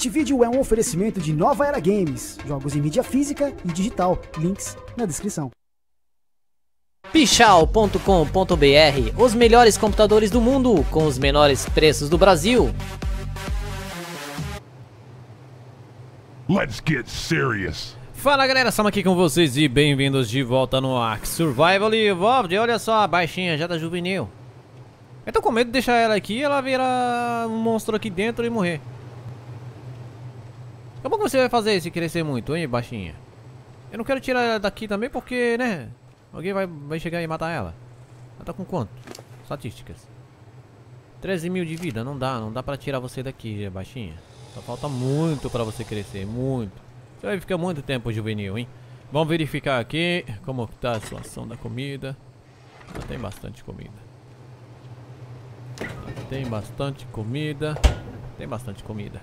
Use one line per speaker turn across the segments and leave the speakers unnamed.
Este vídeo é um oferecimento de Nova Era Games, jogos em mídia física e digital. Links na descrição.
Pichal.com.br Os melhores computadores do mundo com os menores preços do Brasil.
Let's get serious.
Fala galera, estamos aqui com vocês e bem-vindos de volta no Ark Survival Evolved. Olha só a baixinha já da juvenil. Eu tô com medo de deixar ela aqui e ela virar um monstro aqui dentro e morrer. Como que você vai fazer se crescer muito, hein, baixinha? Eu não quero tirar ela daqui também porque, né? Alguém vai, vai chegar e matar ela. Ela tá com quanto? Estatísticas. 13 mil de vida, não dá, não dá pra tirar você daqui, baixinha. Só falta muito pra você crescer, muito. Você vai ficar muito tempo juvenil, hein? Vamos verificar aqui como tá a situação da comida. Já tem bastante comida. Tem bastante comida. Tem bastante comida.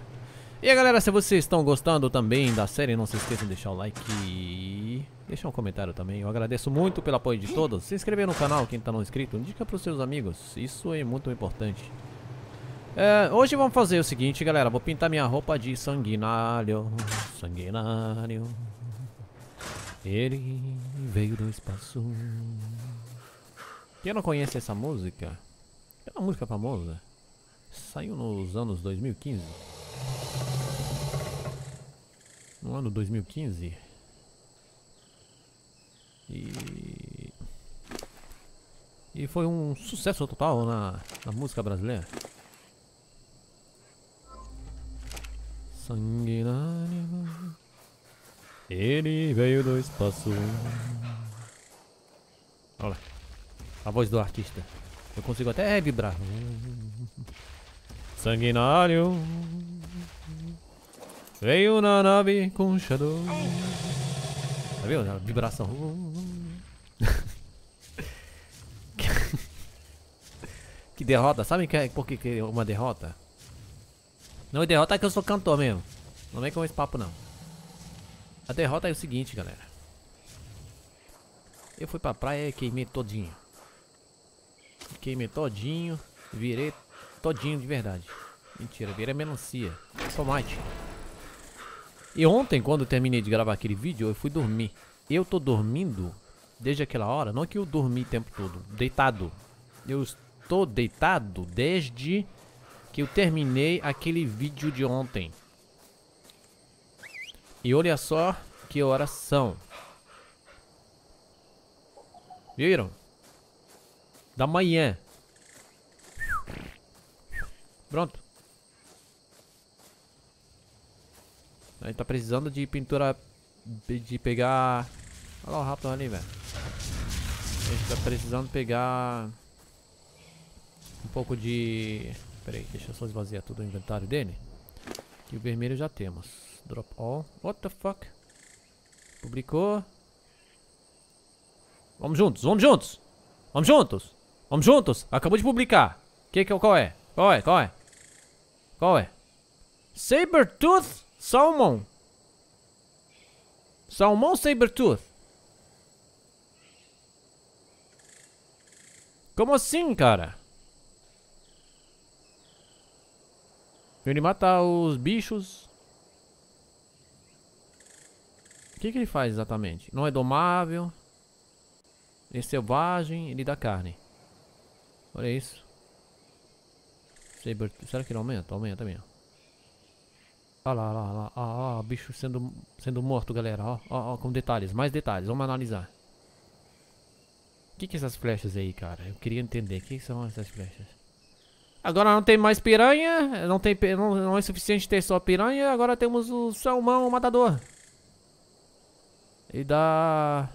E aí galera, se vocês estão gostando também da série, não se esqueçam de deixar o like e deixar um comentário também. Eu agradeço muito pelo apoio de todos. Se inscrever no canal, quem está não inscrito, indica para os seus amigos. Isso é muito importante. É, hoje vamos fazer o seguinte, galera. Vou pintar minha roupa de sanguinário. Sanguinário. Ele veio do espaço. Quem não conhece essa música? É uma música famosa. Saiu nos anos 2015 no ano 2015 e e foi um sucesso total na, na música brasileira. Sanguinário, ele veio do espaço. Olha a voz do artista. Eu consigo até vibrar. Sanguinário. Veio na nave com Shadow. Tá vendo? A vibração. que derrota. Sabe é, por que, é uma derrota? Não, a derrota é que eu sou cantor mesmo. Não vem com esse papo não. A derrota é o seguinte, galera. Eu fui pra praia e queimei todinho. Queimei todinho. Virei todinho de verdade. Mentira, virei melancia. Tomate. E ontem, quando eu terminei de gravar aquele vídeo, eu fui dormir. Eu tô dormindo desde aquela hora, não que eu dormi o tempo todo, deitado. Eu estou deitado desde que eu terminei aquele vídeo de ontem. E olha só que horas são. Viram? Da manhã. Pronto. A gente tá precisando de pintura de pegar... Olha lá o Raptor ali, velho. A gente tá precisando pegar um pouco de... Pera aí, deixa eu só esvaziar tudo o inventário dele. E o vermelho já temos. Drop all. What the fuck? Publicou. Vamos juntos, vamos juntos. Vamos juntos. Vamos juntos. Acabou de publicar. Que que qual é? Qual é? Qual é? Qual é? Sabertooth Salmon. Salmão Sabertooth. Como assim, cara? Ele mata os bichos. O que, que ele faz exatamente? Não é domável. É selvagem. Ele dá carne. Olha isso. Saber... Será que ele aumenta? Aumenta ó. Olha lá, olha lá, olha lá, ó, bicho sendo, sendo morto, galera, ó, ó, ó, com detalhes, mais detalhes, vamos analisar. O que que é essas flechas aí, cara? Eu queria entender, o que são essas flechas? Agora não tem mais piranha, não, tem, não, não é suficiente ter só piranha, agora temos o salmão o matador. E dá...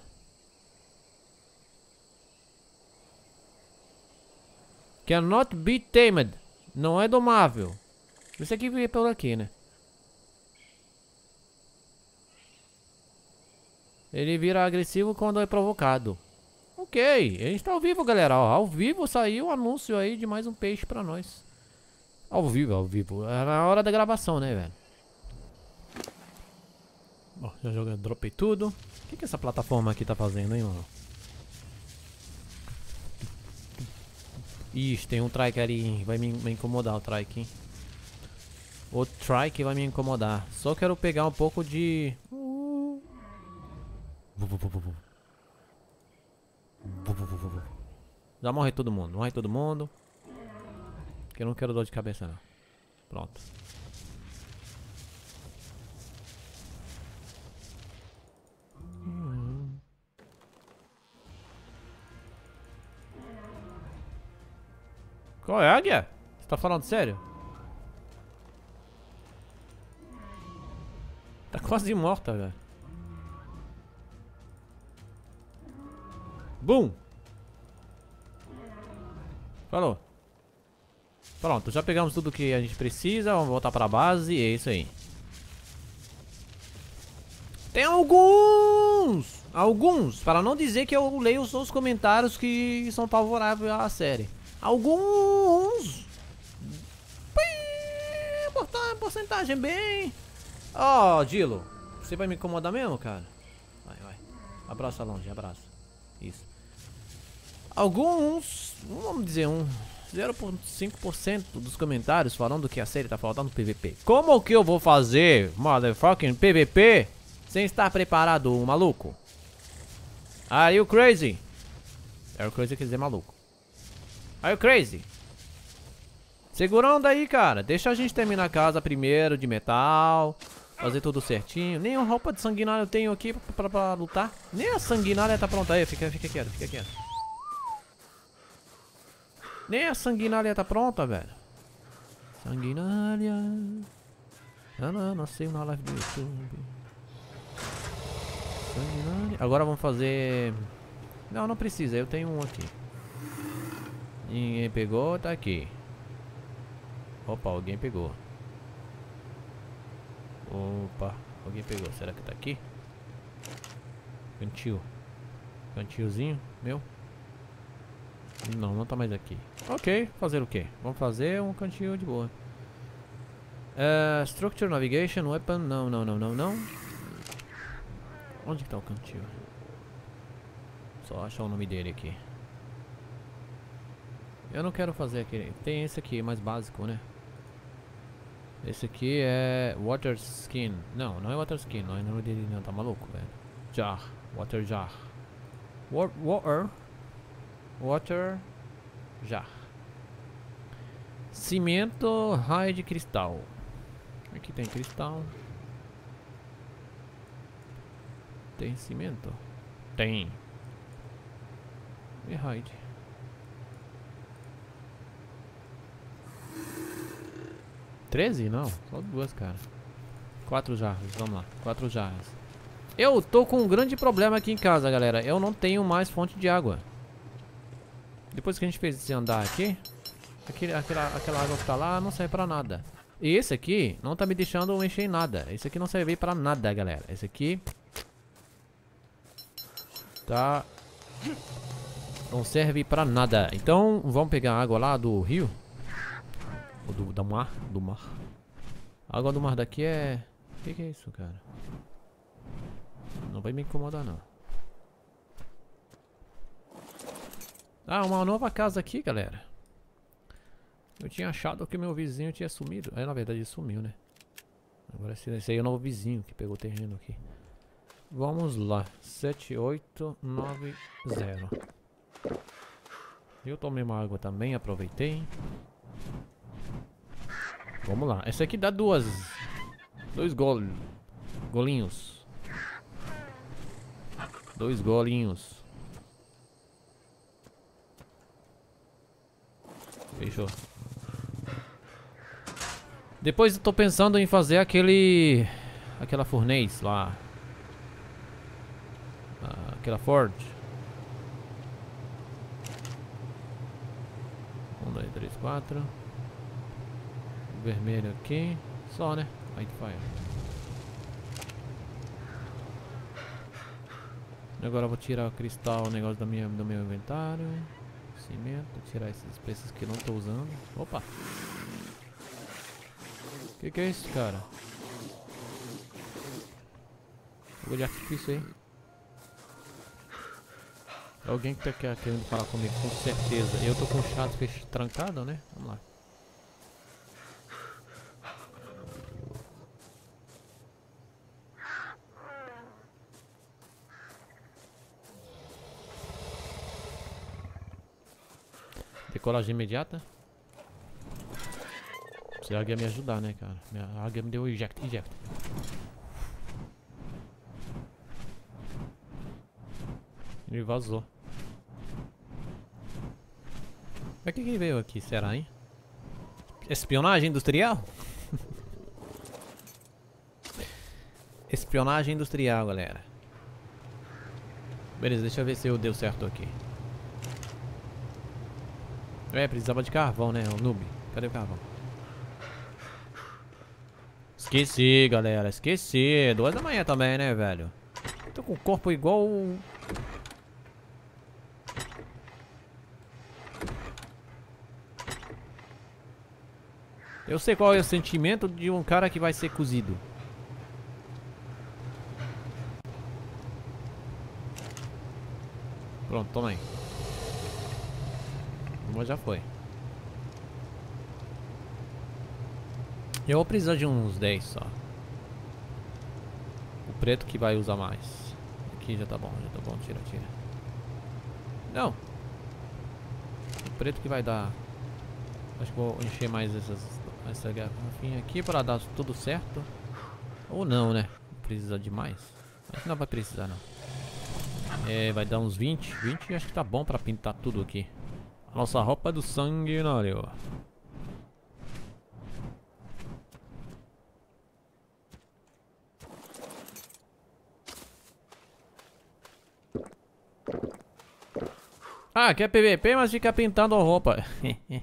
Cannot be tamed. Não é domável. Isso aqui veio por aqui, né? Ele vira agressivo quando é provocado. Ok, a gente tá ao vivo, galera. Ó, ao vivo saiu o anúncio aí de mais um peixe pra nós. Ao vivo, ao vivo. É na hora da gravação, né, velho? Ó, já joguei, dropei tudo. O que, que essa plataforma aqui tá fazendo, hein, mano? Ixi, tem um trike ali. Vai me, me incomodar o trike, hein? O try que vai me incomodar. Só quero pegar um pouco de... Já morre todo mundo. Morre todo mundo. Que eu não quero dor de cabeça não. Pronto. Qual é, Águia? Você tá falando sério? Tá quase morta, velho. Boom! Falou. Pronto, já pegamos tudo que a gente precisa. Vamos voltar pra base. E é isso aí. Tem alguns! Alguns! Para não dizer que eu leio só os comentários que são favoráveis à série. Alguns! Porcentagem bem... Ó, oh, Dilo. Você vai me incomodar mesmo, cara? Vai, vai. Abraça longe, abraça. Isso. Alguns, vamos dizer um 0.5% dos comentários falando que a série tá faltando PVP. Como que eu vou fazer, motherfucking PVP, sem estar preparado, maluco? Are you crazy? Are you crazy quer dizer maluco. Are you crazy? Segurando aí, cara. Deixa a gente terminar a casa primeiro de metal. Fazer tudo certinho. Nem a roupa de sanguinário eu tenho aqui pra, pra, pra, lutar. Nem a sanguinária tá pronta aí. Fica, fica quieto, fica quieto. Nem a sanguinária tá pronta, velho. Sanguinária. Ah, não, nasceu na live do YouTube. Sanguinária. Agora vamos fazer... Não, não precisa. Eu tenho um aqui. Ninguém pegou, tá aqui. Opa, alguém pegou. Opa, alguém pegou. Será que tá aqui? Cantil. Cantilzinho, meu. Não, não tá mais aqui. Ok, fazer o quê? Vamos fazer um cantinho de boa. Uh, structure, Navigation, Weapon. Não, não, não, não, não. Onde que tá o cantinho? Só achar o nome dele aqui. Eu não quero fazer aquele. Tem esse aqui, mais básico, né? Esse aqui é Water Skin. Não, não é Water Skin, não é nome dele não, tá maluco, velho. Jar, Water Jar. Water. Water Jar. Cimento raio de cristal. Aqui tem cristal. Tem cimento? Tem. E raid. 13? Não, só duas, cara. Quatro jarras, vamos lá. Quatro jarras. Eu tô com um grande problema aqui em casa, galera. Eu não tenho mais fonte de água. Depois que a gente fez esse andar aqui, aquele, aquela, aquela água que tá lá não serve pra nada. E esse aqui não tá me deixando mexer em nada. Esse aqui não serve pra nada, galera. Esse aqui... Tá... Não serve pra nada. Então, vamos pegar a água lá do rio. Ou do, mar? Do mar. A água do mar daqui é... O que, que é isso, cara? Não vai me incomodar, não. Ah, uma nova casa aqui, galera. Eu tinha achado que meu vizinho tinha sumido. Aí, na verdade, sumiu, né? Agora esse aí é o novo vizinho que pegou o terreno aqui. Vamos lá. 7890. Eu tomei uma água também, aproveitei. Vamos lá. Essa aqui dá duas. Dois gol, golinhos. Dois golinhos. Fechou. Depois eu tô pensando em fazer aquele... Aquela fornês lá. Ah, aquela Ford. Um, dois, três, quatro vermelho aqui. Só, né? Whitefire. Agora eu vou tirar o cristal, o negócio do meu, do meu inventário. Cimento, tirar esses preços que não estou usando. Opa! Que, que é isso, cara? Fogo de artifício aí. Alguém que tá querendo falar comigo, com certeza. Eu tô com o chat trancado, né? Vamos lá. Decolagem imediata. Precisa a águia me ajudar, né, cara? Minha águia me deu eject, eject. Ele vazou. Pra que que veio aqui, será, hein? Espionagem industrial? Espionagem industrial, galera. Beleza, deixa eu ver se eu deu certo aqui. É, precisava de carvão, né? O noob. Cadê o carvão? Esqueci, galera. Esqueci. Duas da manhã também, né, velho? Tô com o corpo igual... Eu sei qual é o sentimento de um cara que vai ser cozido. Pronto, toma aí. Uma já foi. Eu vou precisar de uns 10 só. O preto que vai usar mais. Aqui já tá bom, já tá bom. Tira, tira. Não. O preto que vai dar. Acho que vou encher mais essas, essa garrafinha aqui para dar tudo certo. Ou não, né? Precisa de mais. Que não vai precisar não. É, vai dar uns 20. 20 acho que tá bom pra pintar tudo aqui. Nossa roupa do sanguinário. Ah, quer PVP, mas fica pintando a roupa.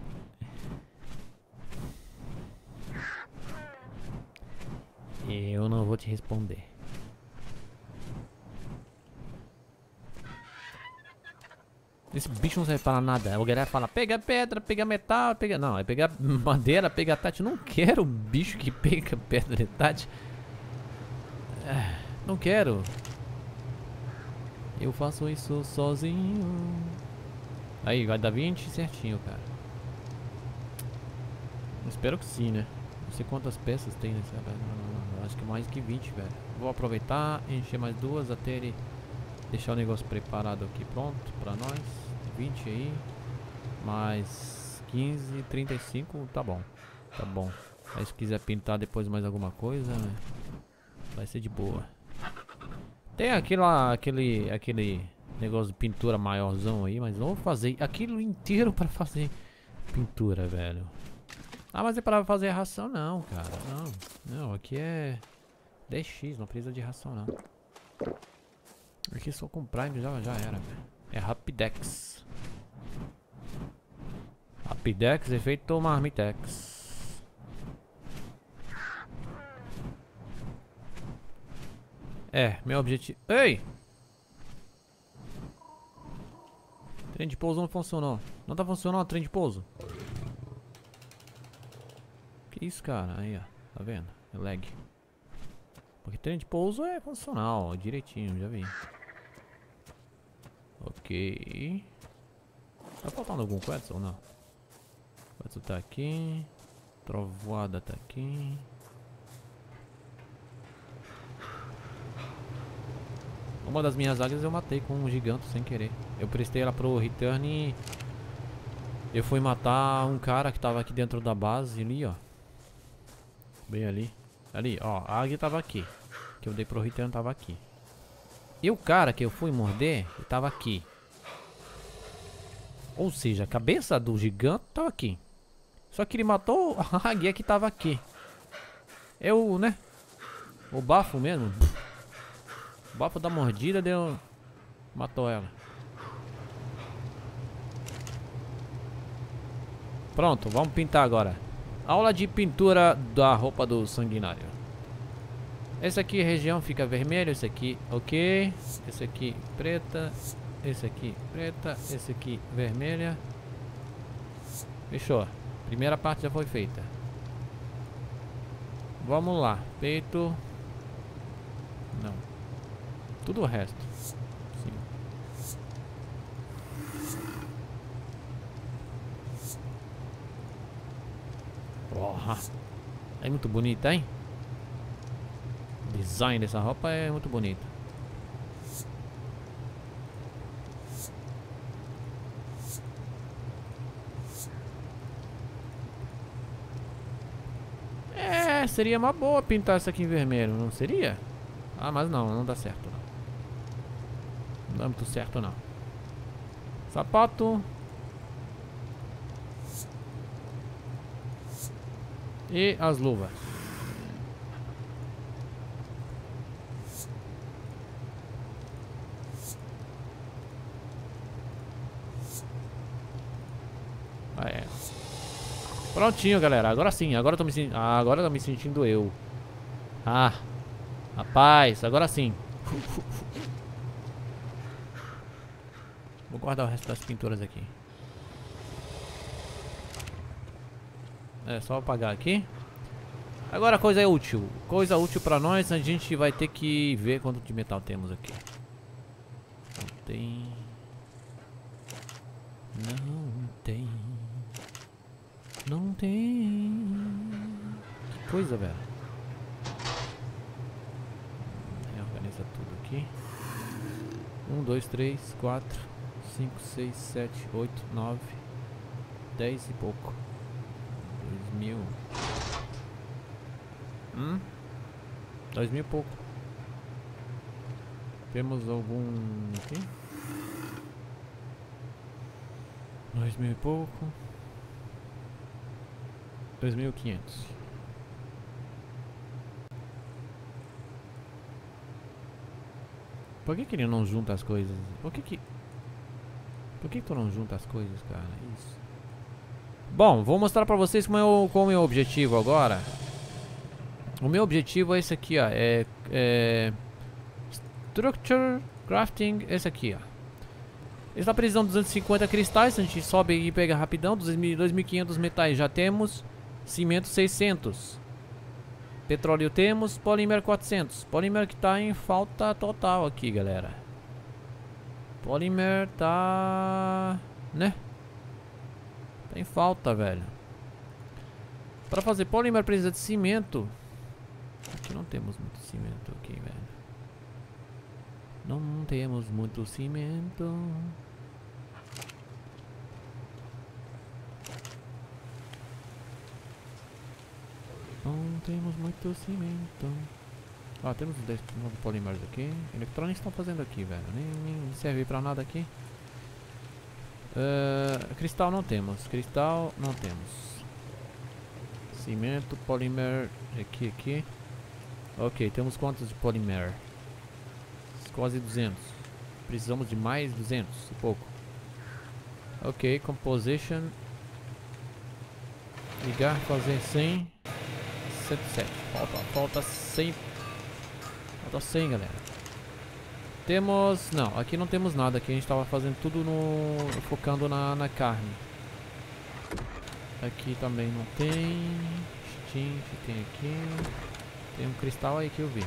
Eu não vou te responder. Esse bicho não serve para nada. O galera fala, pega pedra, pega metal, pega... Não, é pegar madeira, pegar tati. Eu não quero bicho que pega pedra e tati. É, não quero. Eu faço isso sozinho. Aí, vai dar 20 certinho, cara. Espero que sim, né? Não sei quantas peças tem nesse... Acho que mais que 20, velho. Vou aproveitar, encher mais duas até ele... Deixar o negócio preparado aqui pronto pra nós. 20 aí. Mais 15, 35, tá bom. Tá bom. Aí se quiser pintar depois mais alguma coisa, né? vai ser de boa. Tem aquele lá, aquele, aquele negócio de pintura maiorzão aí, mas vou fazer aquilo inteiro para fazer pintura, velho. Ah, mas é para fazer ração não, cara. Não, não, aqui é 10x, não precisa de ração não. Aqui só com Prime já, já era, velho. É Rapidex. Rapidex, efeito Marmitex. É, meu objetivo... Ei! Trem de pouso não funcionou. Não tá funcionando o trem de pouso. Que isso, cara? Aí, ó. Tá vendo? É lag. Porque trem de pouso é funcional, direitinho, já vi. Ok. Tá faltando algum Quetzal ou não? Quetzal tá aqui. Trovoada tá aqui. Uma das minhas águias eu matei com um gigante sem querer. Eu prestei ela pro return e... Eu fui matar um cara que tava aqui dentro da base ali, ó. Bem ali. Ali, ó. A águia tava aqui. Que eu dei pro return tava aqui. E o cara que eu fui morder, estava aqui. Ou seja, a cabeça do gigante estava aqui. Só que ele matou a águia que estava aqui. Eu, né? O bafo mesmo. O bafo da mordida deu... Matou ela. Pronto, vamos pintar agora. Aula de pintura da roupa do sanguinário. Esse aqui região fica vermelho, esse aqui ok, esse aqui preta, esse aqui preta, esse aqui vermelha. Fechou. Primeira parte já foi feita. Vamos lá, peito. Não. Tudo o resto. Sim. Porra. É muito bonita, hein? design dessa roupa é muito bonito. É, seria uma boa pintar essa aqui em vermelho, não seria? Ah, mas não, não dá certo. Não, não dá muito certo, não. Sapato. E as luvas. Prontinho, galera. Agora sim. Agora eu tô me sentindo... Ah, agora eu tô me sentindo eu. Ah. Rapaz, agora sim. Vou guardar o resto das pinturas aqui. É, só apagar aqui. Agora coisa é útil. Coisa útil pra nós, a gente vai ter que ver quanto de metal temos aqui. Não tem... Não tem... Coisa, velho. Reorganiza tudo aqui. Um, dois, três, quatro, cinco, seis, sete, oito, nove, dez e pouco. Dois mil. Hum? Dois mil e pouco. Temos algum aqui? Dois mil e pouco. Dois mil e quinhentos. Por que, que ele não junta as coisas? Por que que... Por que, que tu não junta as coisas, cara? Isso. Bom, vou mostrar pra vocês como é o, como é o objetivo agora. O meu objetivo é esse aqui, ó. É, é Structure Crafting, esse aqui, ó. Está precisando de 250 cristais, a gente sobe e pega rapidão. 2.500 metais já temos. Cimento 600. Petróleo temos. Polímero 400. Polímero que está em falta total aqui, galera. Polímero tá... Né? Tá em falta, velho. Para fazer polímero precisa de cimento. Aqui não temos muito cimento aqui, velho. Não temos muito cimento. Não temos muito cimento. Ó, temos 10 polímeros aqui. Eletrônicos estão fazendo aqui, velho. Nem, nem serve pra nada aqui. Uh, cristal não temos. Cristal não temos. Cimento, polímero. Aqui, aqui. Ok, temos quantos de polímero? Quase 200. Precisamos de mais 200 e pouco. Ok, composition. Ligar, fazer 100. 107. Falta, falta 100. Falta 100, galera. Temos... Não, aqui não temos nada. Aqui a gente estava fazendo tudo no... Focando na, na carne. Aqui também não tem. Chitin, tem aqui. Tem um cristal aí que eu vi.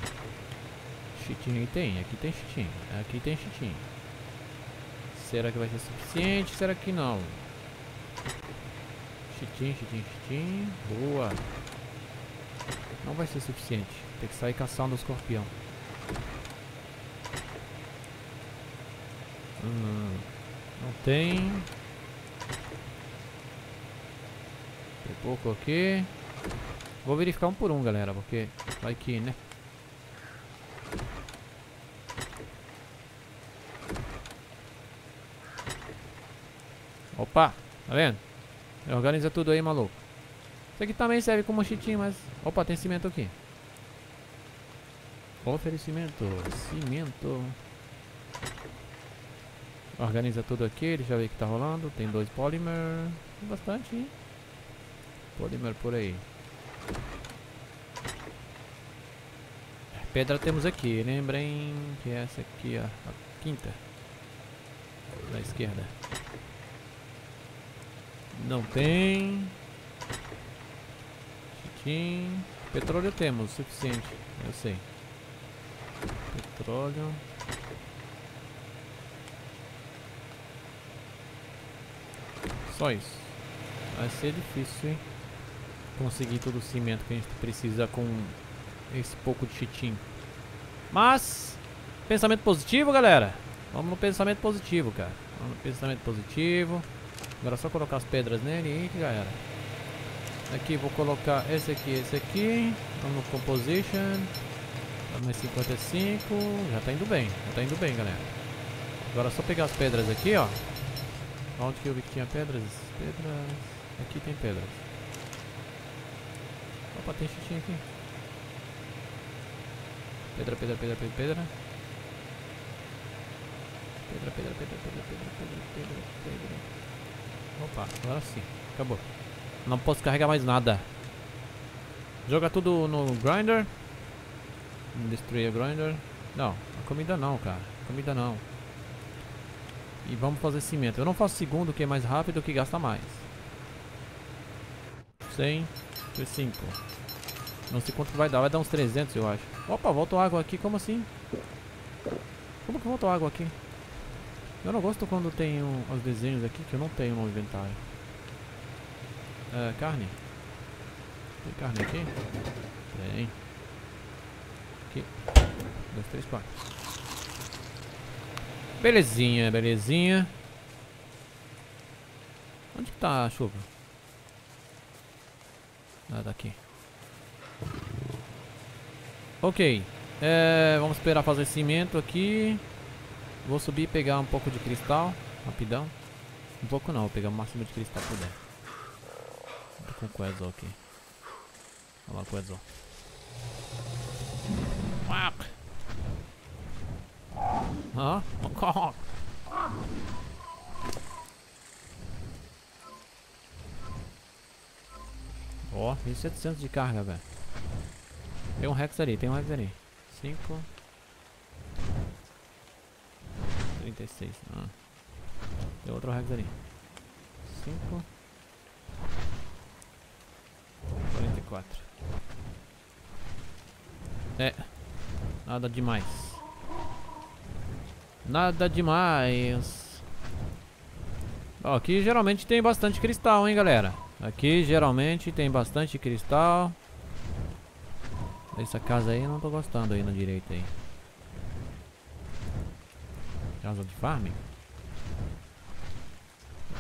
Chitin aí tem. Aqui tem chitin. Aqui tem chitin. Será que vai ser suficiente? Será que não? Chitin, chitin, chitin. Boa. Não vai ser suficiente. Tem que sair caçando o escorpião. Hum, não tem. Tem pouco aqui. Vou verificar um por um, galera, porque vai que, né? Opa, tá vendo? Organiza tudo aí, maluco. Isso aqui também serve como chitinho, mas... Opa, tem cimento aqui. Oferecimento, cimento. Organiza tudo aqui, deixa eu ver o que tá rolando. Tem dois polymer. Bastante, hein? Polymer por aí. Pedra temos aqui, lembrem que é essa aqui, ó, a quinta. Da esquerda. Não tem. Petróleo temos, suficiente. Eu sei. Petróleo. Só isso. Vai ser difícil, hein? Conseguir todo o cimento que a gente precisa com esse pouco de chitinho. Mas, pensamento positivo, galera. Vamos no pensamento positivo, cara. Vamos no pensamento positivo. Agora é só colocar as pedras nele e que já era. Aqui vou colocar esse aqui, esse aqui. Vamos no composition. Mais 55. Já tá indo bem. Já tá indo bem, galera. Agora é só pegar as pedras aqui, ó. Onde que eu vi que tinha pedras? Pedras. Aqui tem pedras. Opa, tem chitinho aqui. Pedra, pedra, pedra, pedra, pedra. Pedra, pedra, pedra, pedra, pedra, pedra, pedra, pedra. Opa, agora sim. Acabou. Não posso carregar mais nada. Joga tudo no grinder. Destruir o grinder. Não, a comida não, cara. Comida não. E vamos fazer cimento. Eu não faço segundo, que é mais rápido, que gasta mais. 100 por 5. Não sei quanto vai dar. Vai dar uns 300, eu acho. Opa, voltou água aqui. Como assim? Como que voltou água aqui? Eu não gosto quando tem os desenhos aqui que eu não tenho no inventário. É, carne. Tem carne aqui? Tem. Aqui. Dois, três, quatro. Belezinha, belezinha. Onde que tá a chuva? Ah, daqui. Ok. É, vamos esperar fazer cimento aqui. Vou subir e pegar um pouco de cristal. Rapidão. Um pouco não, vou pegar o máximo de cristal que puder. Com o Quetzal aqui. Olha lá o Quetzal. Hã? Ó, oh, 1700 de carga, velho. Tem um Rex ali, tem um Rex ali. 5 36. Ah. Tem outro Rex ali. 5 44. É. Nada demais. Nada demais. Ó, aqui geralmente tem bastante cristal, hein, galera. Aqui geralmente tem bastante cristal. Essa casa aí eu não tô gostando aí na direita aí. Casa de farming?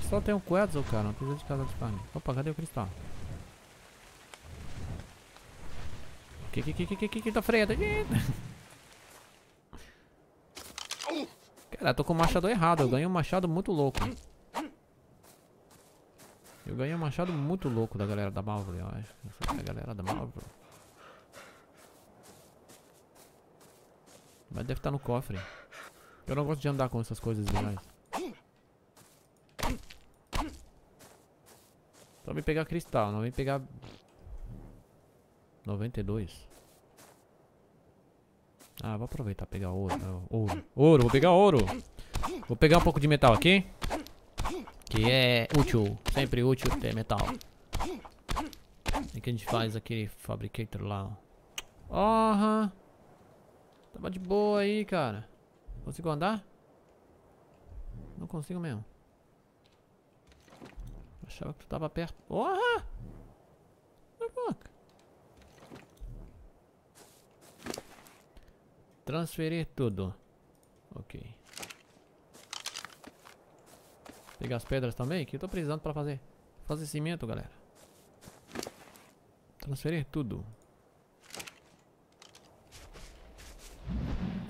Só tem um Quetzal, cara. Não precisa de casa de farming. Opa, cadê o cristal? Que que que que que que tá freando? Cara, tô com o machado errado. Eu ganhei um machado muito louco. Eu ganhei um machado muito louco da galera da Marvel, eu acho. É a galera da Marvel. Mas deve estar no cofre. Eu não gosto de andar com essas coisas demais. Só me pegar cristal, não vem pegar 92. Ah, vou aproveitar pegar ouro. Ouro. Ouro, vou pegar ouro. Vou pegar um pouco de metal aqui. Que é útil. Sempre útil ter metal. E que a gente faz aquele fabricator lá. Aham. Tava de boa aí, cara. Consigo andar? Não consigo mesmo. Achava que tu tava perto. Porra! Transferir tudo. Ok. Pegar as pedras também, que eu tô precisando pra fazer, fazer cimento, galera. Transferir tudo.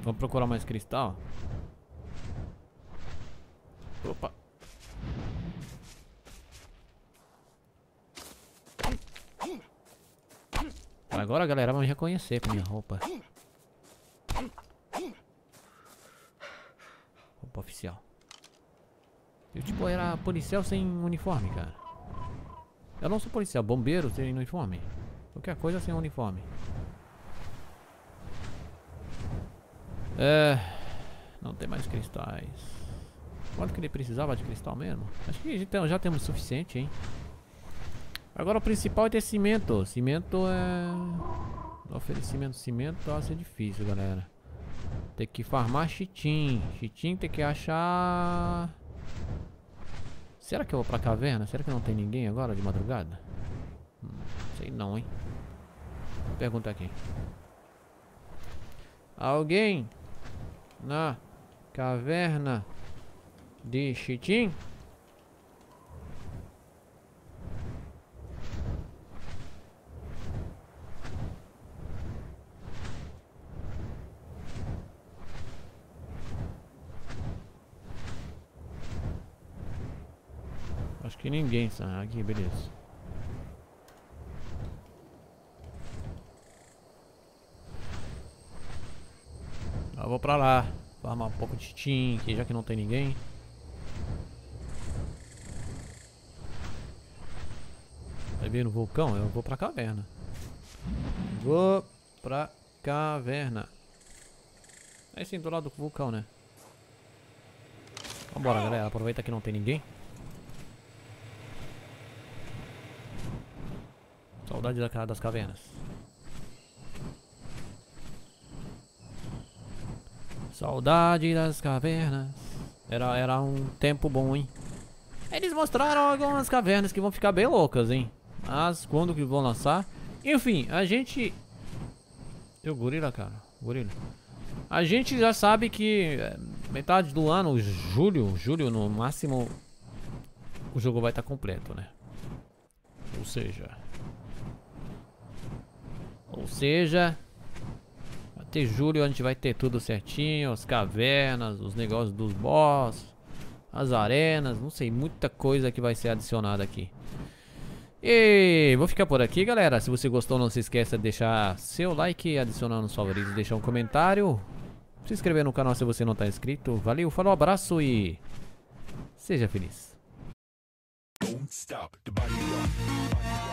Vamos procurar mais cristal. Opa. Agora, galera, vamos reconhecer com minha. Roupa Tipo, era policial sem uniforme, cara. Eu não sou policial, bombeiro sem uniforme. Qualquer coisa sem uniforme. É... Não tem mais cristais. Quanto que ele precisava de cristal mesmo? Acho que já temos suficiente, hein? Agora o principal é ter cimento. Cimento é... Oferecimento de cimento vai ser difícil, galera. Tem que farmar chitim. Chitim tem que achar... Será que eu vou pra caverna? Será que não tem ninguém agora de madrugada? Hum, sei não, hein? Pergunta aqui. Alguém na caverna de Chitim? Que ninguém sabe. Aqui, beleza. Eu vou pra lá. Farmar um pouco de Steam, aqui, já que não tem ninguém. Vai ver no vulcão? Eu vou pra caverna. Vou pra caverna. É sim, do lado do vulcão, né? Vambora, galera. Aproveita que não tem ninguém. Saudade da, das cavernas. Saudade das cavernas. Era, era um tempo bom, hein? Eles mostraram algumas cavernas que vão ficar bem loucas, hein? Mas quando que vão lançar? Enfim, a gente... Eu gorila, cara. Gorila. A gente já sabe que é, metade do ano, julho, julho no máximo, o jogo vai estar tá completo, né? Ou seja... Ou seja... Até julho a gente vai ter tudo certinho, as cavernas, os negócios dos boss, as arenas, não sei, muita coisa que vai ser adicionada aqui. E vou ficar por aqui, galera. Se você gostou, não se esqueça de deixar seu like, adicionar nos favoritos, deixar um comentário. Se inscrever no canal se você não está inscrito. Valeu, falou, abraço e seja feliz. Stop the body rock.